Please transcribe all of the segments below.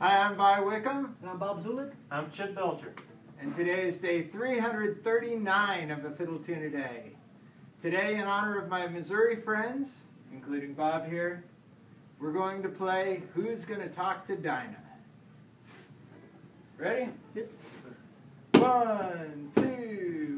Hi, I'm Vi Wickam, And I'm Bob Zuellig. I'm Chip Belcher. and today is day 339 of the Fiddle Tune a Day. Today, in honor of my Missouri friends, including Bob here, we're going to play Who's Gonna Talk to Dinah? Ready? Yep. One, two,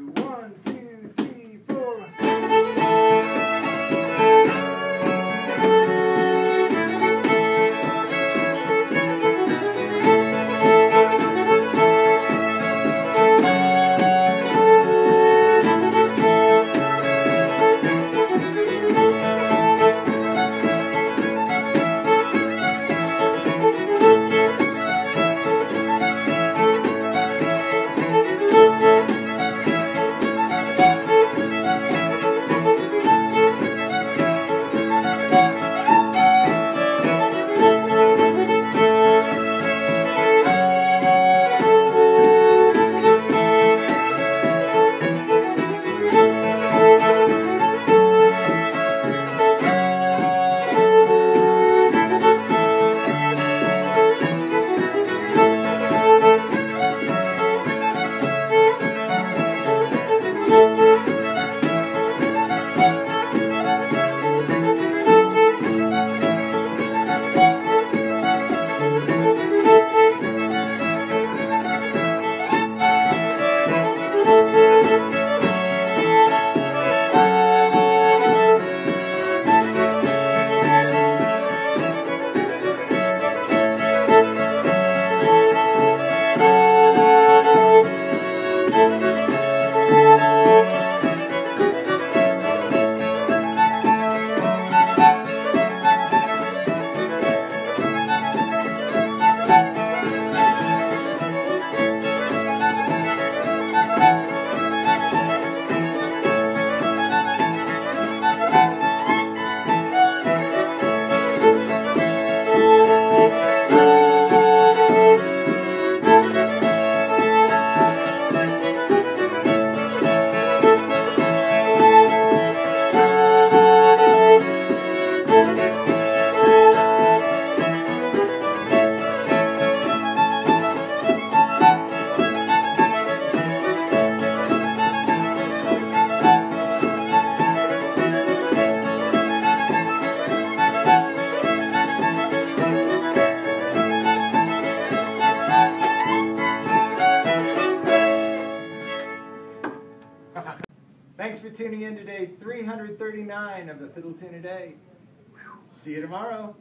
Thanks for tuning in today, 339 of the Fiddle Tune a Day. See you tomorrow.